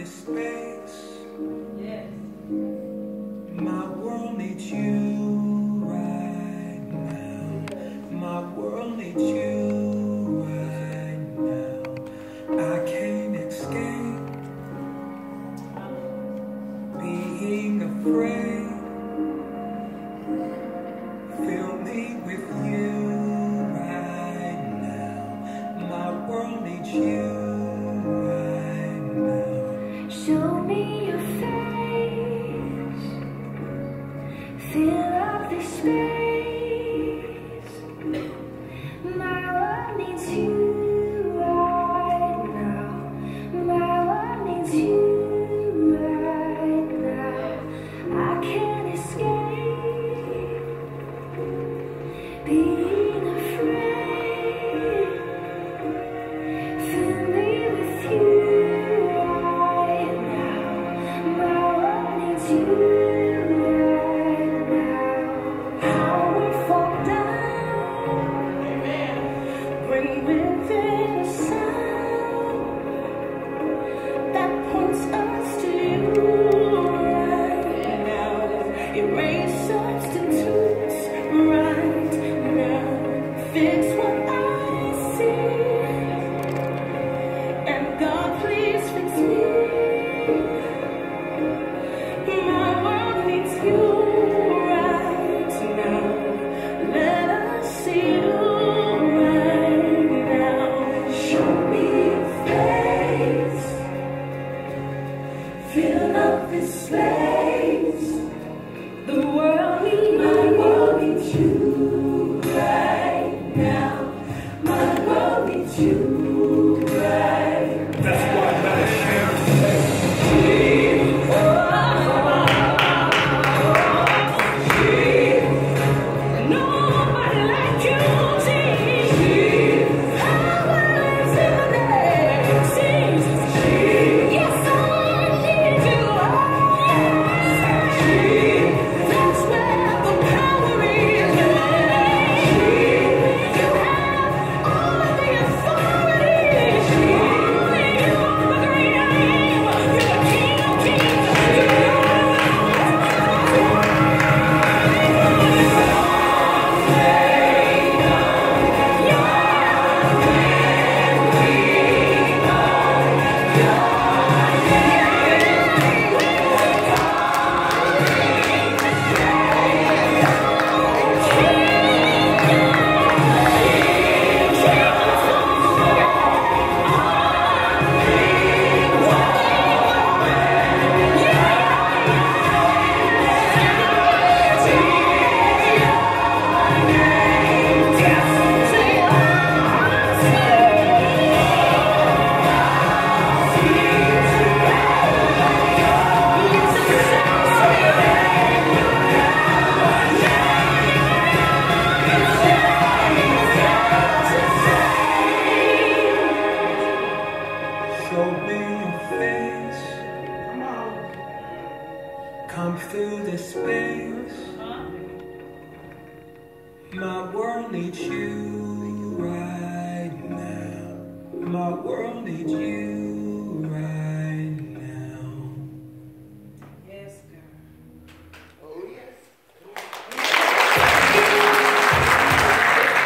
this space. Yes. My world needs you right now. My world needs you right now. I can't escape being afraid. Fill me with Show me your face. Fill up this space. My world needs you right now. My needs you right now. I can't escape The world needs you. Right now. Let us see the end down Show me the Fill up this lane The wound in my world needs you Come through this space. My world needs you right now. My world needs you